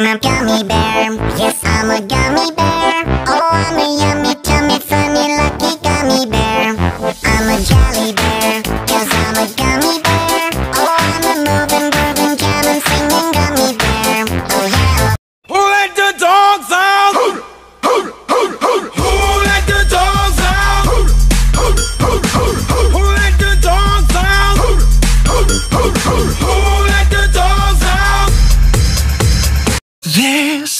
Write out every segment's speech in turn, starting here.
I'm a gummy bear. Yes, I'm a gummy bear. Oh, I'm a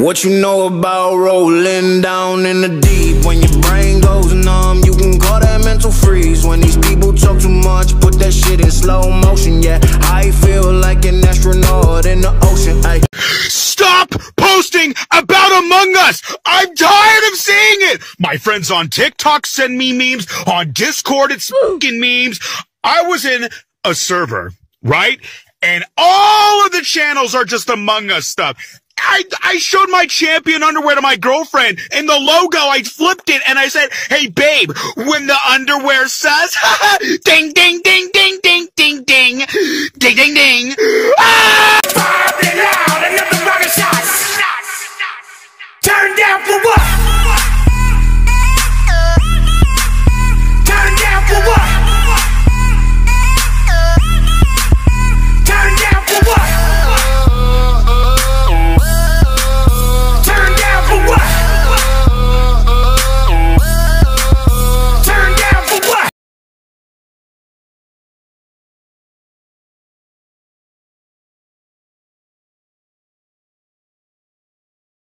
What you know about rolling down in the deep? When your brain goes numb, you can call that mental freeze. When these people talk too much, put that shit in slow motion. Yeah, I feel like an astronaut in the ocean. Ay. Stop posting about Among Us! I'm tired of seeing it! My friends on TikTok send me memes, on Discord it's fucking memes. I was in a server, right? And all of the channels are just Among Us stuff. I, I showed my champion underwear to my girlfriend and the logo, I flipped it and I said, Hey babe, when the underwear says, ding, ding, ding, ding, ding, ding, ding, ding, ding, ding. Ah!